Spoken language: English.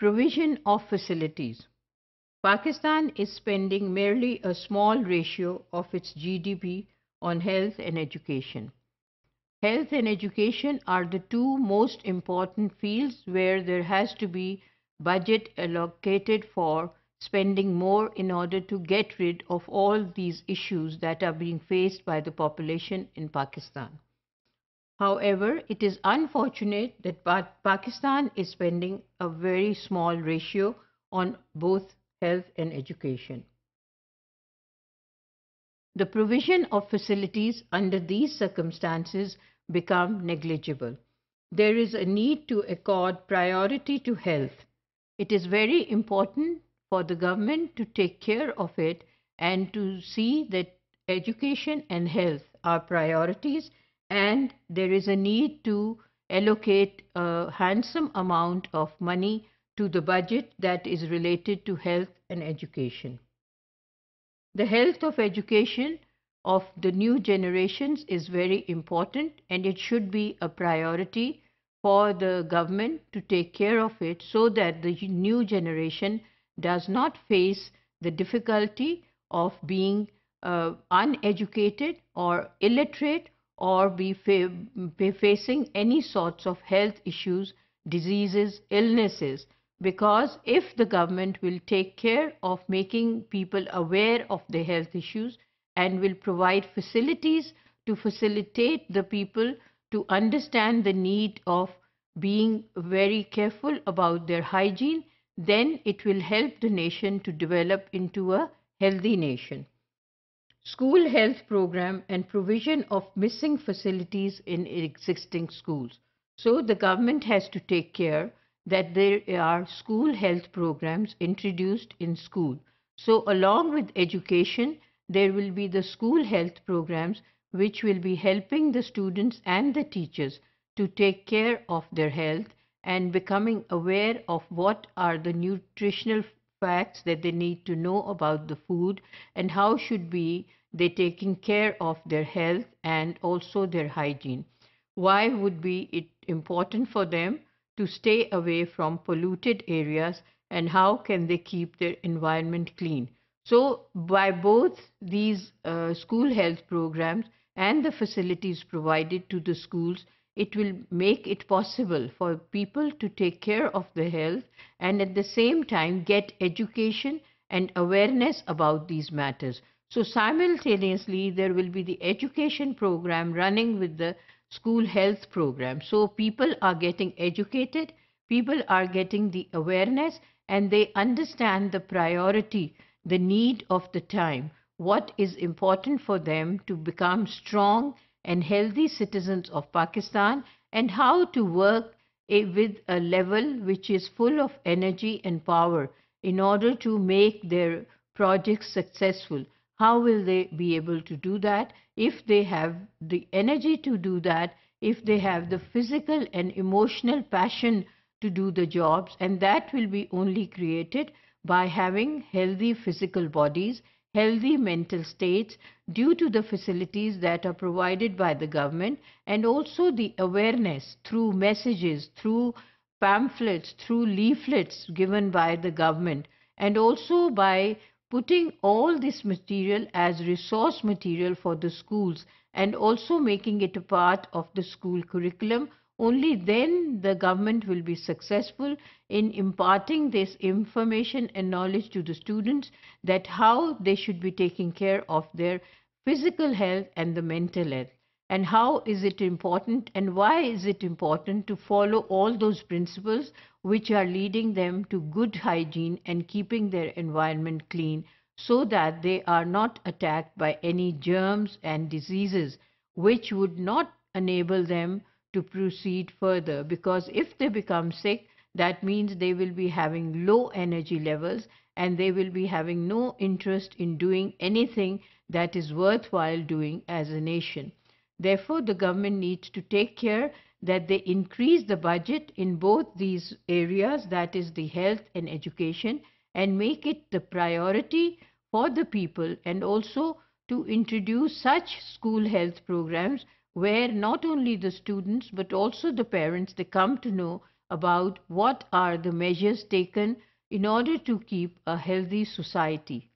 Provision of facilities. Pakistan is spending merely a small ratio of its GDP on health and education. Health and education are the two most important fields where there has to be budget allocated for spending more in order to get rid of all these issues that are being faced by the population in Pakistan. However, it is unfortunate that Pakistan is spending a very small ratio on both health and education. The provision of facilities under these circumstances become negligible. There is a need to accord priority to health. It is very important for the government to take care of it and to see that education and health are priorities and there is a need to allocate a handsome amount of money to the budget that is related to health and education. The health of education of the new generations is very important and it should be a priority for the government to take care of it so that the new generation does not face the difficulty of being uh, uneducated or illiterate or be fa facing any sorts of health issues, diseases, illnesses. Because if the government will take care of making people aware of the health issues, and will provide facilities to facilitate the people to understand the need of being very careful about their hygiene, then it will help the nation to develop into a healthy nation. School health program and provision of missing facilities in existing schools. So the government has to take care that there are school health programs introduced in school. So along with education, there will be the school health programs which will be helping the students and the teachers to take care of their health and becoming aware of what are the nutritional facts that they need to know about the food and how should be they taking care of their health and also their hygiene. Why would be it important for them to stay away from polluted areas and how can they keep their environment clean? So by both these uh, school health programs and the facilities provided to the schools, it will make it possible for people to take care of their health and at the same time get education and awareness about these matters. So simultaneously, there will be the education program running with the school health program. So people are getting educated, people are getting the awareness, and they understand the priority the need of the time, what is important for them to become strong and healthy citizens of Pakistan, and how to work with a level which is full of energy and power in order to make their projects successful. How will they be able to do that? If they have the energy to do that, if they have the physical and emotional passion to do the jobs, and that will be only created by having healthy physical bodies, healthy mental states due to the facilities that are provided by the government and also the awareness through messages, through pamphlets, through leaflets given by the government and also by putting all this material as resource material for the schools and also making it a part of the school curriculum only then the government will be successful in imparting this information and knowledge to the students that how they should be taking care of their physical health and the mental health. And how is it important and why is it important to follow all those principles which are leading them to good hygiene and keeping their environment clean so that they are not attacked by any germs and diseases which would not enable them to proceed further because if they become sick, that means they will be having low energy levels and they will be having no interest in doing anything that is worthwhile doing as a nation. Therefore, the government needs to take care that they increase the budget in both these areas, that is the health and education, and make it the priority for the people and also to introduce such school health programs where not only the students but also the parents they come to know about what are the measures taken in order to keep a healthy society.